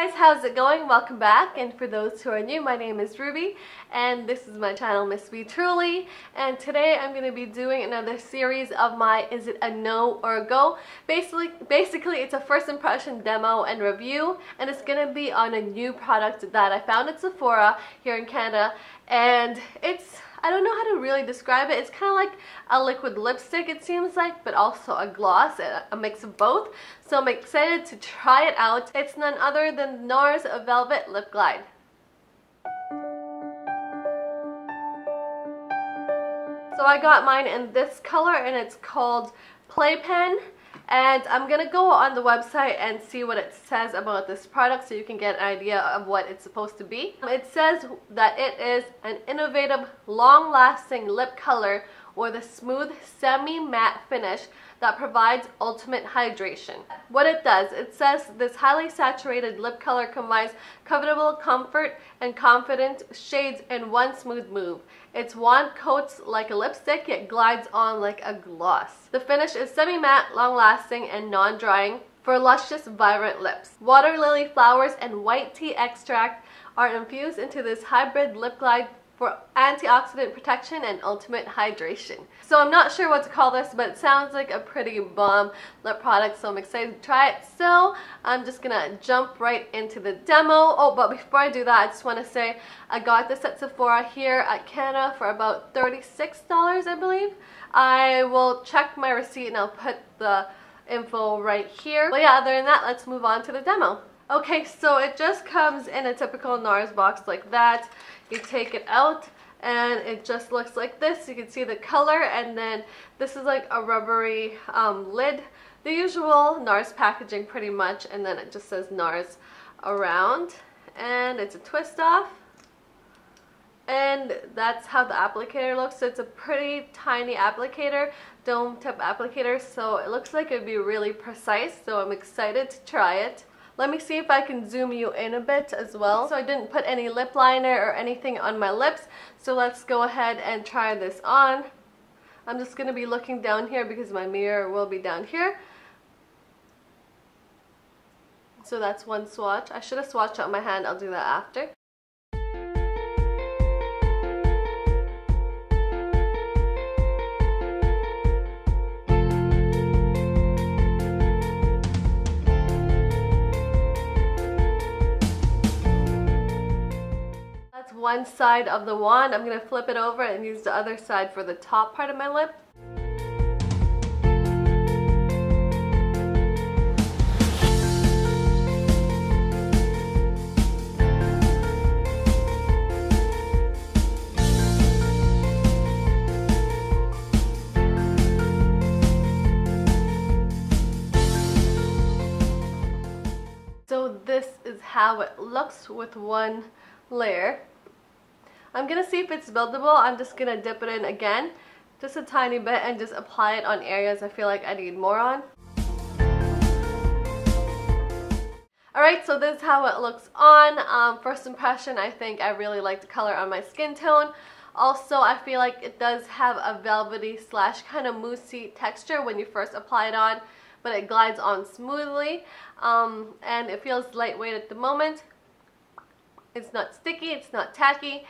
guys, how's it going? Welcome back and for those who are new, my name is Ruby and this is my channel Miss B Truly and today I'm going to be doing another series of my is it a no or a go? Basically, basically it's a first impression demo and review and it's going to be on a new product that I found at Sephora here in Canada and it's I don't know how to really describe it. It's kind of like a liquid lipstick it seems like, but also a gloss, a mix of both. So I'm excited to try it out. It's none other than NARS Velvet Lip Glide. So I got mine in this color and it's called Playpen and I'm gonna go on the website and see what it says about this product so you can get an idea of what it's supposed to be. It says that it is an innovative long-lasting lip color with the smooth semi-matte finish that provides ultimate hydration. What it does, it says this highly saturated lip color combines comfortable comfort and confident shades in one smooth move. Its wand coats like a lipstick yet glides on like a gloss. The finish is semi-matte, long-lasting, and non-drying for luscious, vibrant lips. Water lily flowers and white tea extract are infused into this hybrid lip glide for antioxidant protection and ultimate hydration. So I'm not sure what to call this, but it sounds like a pretty bomb lip product, so I'm excited to try it. So I'm just gonna jump right into the demo. Oh, but before I do that, I just wanna say I got this at Sephora here at Canada for about $36, I believe. I will check my receipt and I'll put the info right here. But yeah, other than that, let's move on to the demo. Okay, so it just comes in a typical NARS box like that. You take it out and it just looks like this. You can see the color and then this is like a rubbery um, lid. The usual NARS packaging pretty much and then it just says NARS around and it's a twist off and that's how the applicator looks. So it's a pretty tiny applicator, dome tip applicator, so it looks like it'd be really precise, so I'm excited to try it. Let me see if I can zoom you in a bit as well. So I didn't put any lip liner or anything on my lips. So let's go ahead and try this on. I'm just going to be looking down here because my mirror will be down here. So that's one swatch. I should have swatched out my hand. I'll do that after. One side of the wand. I'm going to flip it over and use the other side for the top part of my lip. So this is how it looks with one layer. I'm to see if it's buildable. I'm just to dip it in again, just a tiny bit, and just apply it on areas I feel like I need more on. Alright, so this is how it looks on. Um, first impression, I think I really like the color on my skin tone. Also, I feel like it does have a velvety slash kind of moussey texture when you first apply it on, but it glides on smoothly. Um, and it feels lightweight at the moment. It's not sticky, it's not tacky.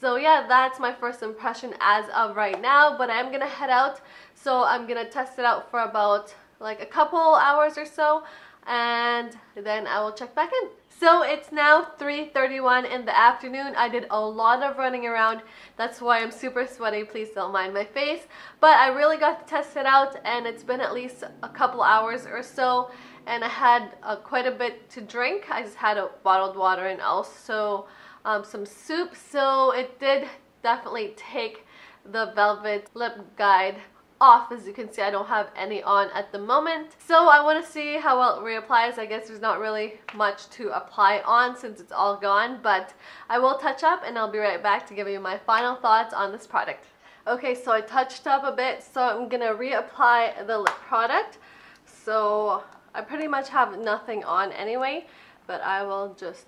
So yeah, that's my first impression as of right now, but I'm gonna head out. So I'm gonna test it out for about like a couple hours or so, and then I will check back in. So it's now 3.31 in the afternoon. I did a lot of running around. That's why I'm super sweaty. Please don't mind my face. But I really got to test it out and it's been at least a couple hours or so. And I had uh, quite a bit to drink. I just had a bottled water and also um, some soup. So it did definitely take the Velvet Lip Glide off. As you can see, I don't have any on at the moment. So I want to see how well it reapplies. I guess there's not really much to apply on since it's all gone, but I will touch up and I'll be right back to give you my final thoughts on this product. Okay, so I touched up a bit, so I'm to reapply the lip product. So I pretty much have nothing on anyway, but I will just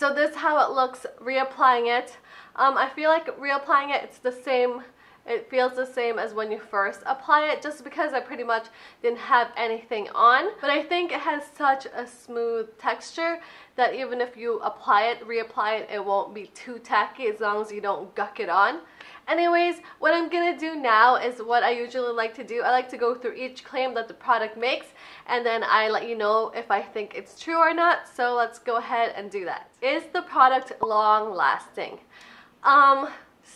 So this is how it looks reapplying it. Um, I feel like reapplying it, it's the same it feels the same as when you first apply it just because I pretty much didn't have anything on. But I think it has such a smooth texture that even if you apply it, reapply it, it won't be too tacky as long as you don't guck it on. Anyways, what I'm gonna do now is what I usually like to do. I like to go through each claim that the product makes and then I let you know if I think it's true or not. So let's go ahead and do that. Is the product long lasting? Um,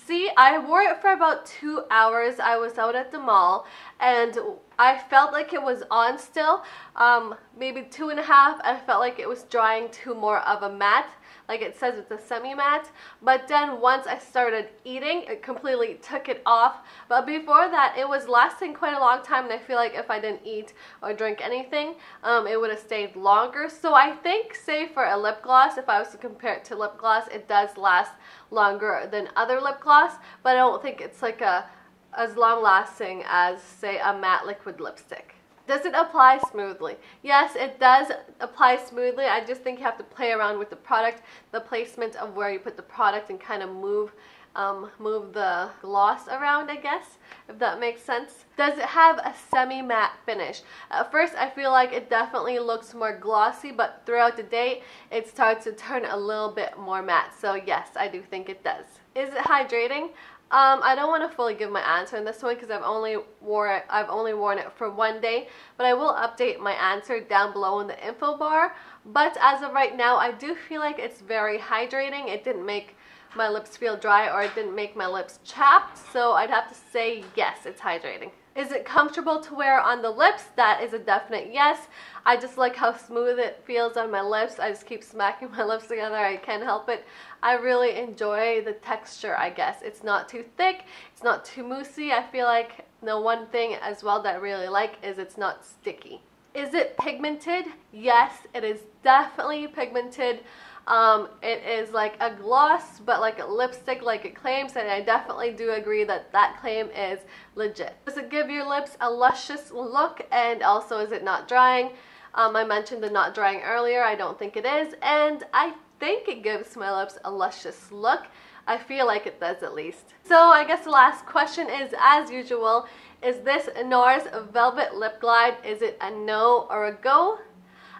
See, I wore it for about two hours. I was out at the mall and I felt like it was on still. Um, maybe two and a half. I felt like it was drying to more of a matte like it says it's a semi-matte but then once I started eating it completely took it off. But before that it was lasting quite a long time and I feel like if I didn't eat or drink anything um, it would have stayed longer. So I think say for a lip gloss if I was to compare it to lip gloss it does last longer than other lip gloss. But I don't think it's like a as long lasting as say a matte liquid lipstick. Does it apply smoothly? Yes, it does apply smoothly. I just think you have to play around with the product, the placement of where you put the product and kind of move um, move the gloss around, I guess, if that makes sense. Does it have a semi-matte finish? At first, I feel like it definitely looks more glossy, but throughout the day, it starts to turn a little bit more matte. So yes, I do think it does. Is it hydrating? Um, I don't want to fully give my answer in this one because I've only wore it, I've only worn it for one day, but I will update my answer down below in the info bar. But as of right now, I do feel like it's very hydrating. It didn't make my lips feel dry or it didn't make my lips chapped, so I'd have to say yes, it's hydrating. Is it comfortable to wear on the lips? That is a definite yes. I just like how smooth it feels on my lips. I just keep smacking my lips together. I can't help it. I really enjoy the texture, I guess. It's not too thick. It's not too moussey. I feel like the one thing as well that I really like is it's not sticky. Is it pigmented? Yes, it is definitely pigmented. Um, it is like a gloss, but like a lipstick like it claims, and I definitely do agree that that claim is legit. Does it give your lips a luscious look, and also is it not drying? Um, I mentioned the not drying earlier, I don't think it is, and I think it gives my lips a luscious look. I feel like it does at least. So I guess the last question is, as usual, is this NARS Velvet Lip Glide, is it a no or a go?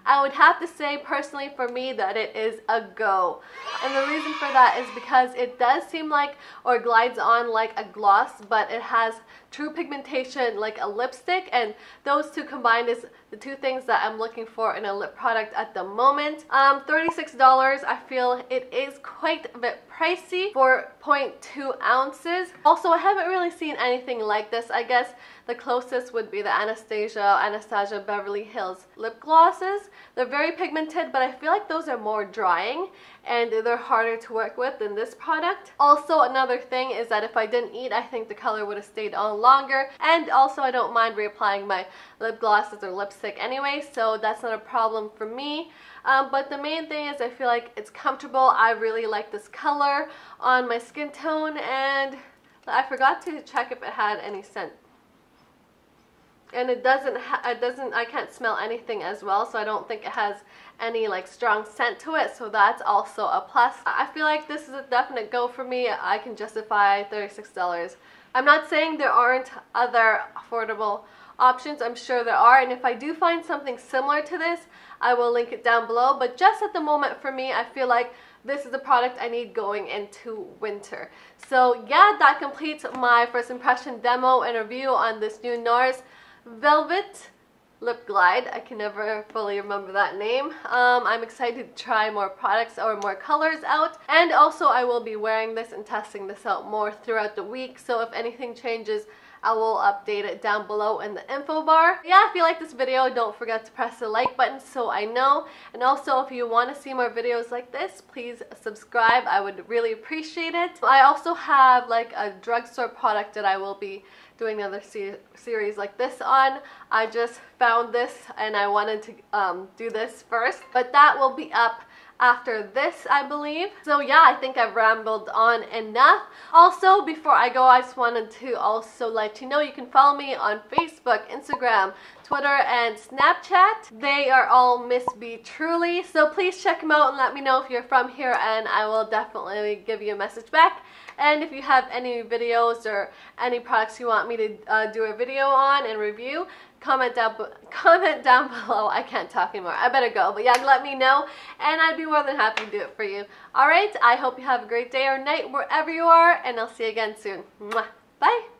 I would have to say personally for me that it is a go. And the reason for that is because it does seem like or glides on like a gloss, but it has true pigmentation like a lipstick and those two combined is the two things that I'm looking for in a lip product at the moment. Um, $36, I feel it is quite a bit pricey for 0.2 ounces. Also, I haven't really seen anything like this. I guess the closest would be the Anastasia, Anastasia Beverly Hills lip glosses. They're very pigmented, but I feel like those are more drying and they're harder to work with than this product. Also, another thing is that if I didn't eat, I think the color would have stayed on longer. And also, I don't mind reapplying my lip glosses or lipstick anyway, so that's not a problem for me. Um, but the main thing is I feel like it's comfortable. I really like this color on my skin tone and I forgot to check if it had any scent and it doesn't it doesn't I can't smell anything as well so I don't think it has any like strong scent to it so that's also a plus. I feel like this is a definite go for me. I can justify $36 I'm not saying there aren't other affordable options. I'm sure there are and if I do find something similar to this I will link it down below but just at the moment for me I feel like this is the product I need going into winter. So yeah, that completes my first impression demo and review on this new NARS Velvet Lip Glide. I can never fully remember that name. Um, I'm excited to try more products or more colors out. And also I will be wearing this and testing this out more throughout the week. So if anything changes, I will update it down below in the info bar. Yeah, if you like this video, don't forget to press the like button so I know. And also, if you want to see more videos like this, please subscribe. I would really appreciate it. I also have like a drugstore product that I will be doing another se series like this on. I just found this and I wanted to um, do this first, but that will be up after this, I believe. So yeah, I think I've rambled on enough. Also, before I go, I just wanted to also let you know you can follow me on Facebook, Instagram, Twitter and Snapchat. They are all Miss B Truly. So please check them out and let me know if you're from here and I will definitely give you a message back. And if you have any videos or any products you want me to uh, do a video on and review, comment down comment down below. I can't talk anymore. I better go. But yeah, let me know and I'd be more than happy to do it for you. Alright, I hope you have a great day or night wherever you are and I'll see you again soon. Mwah. Bye!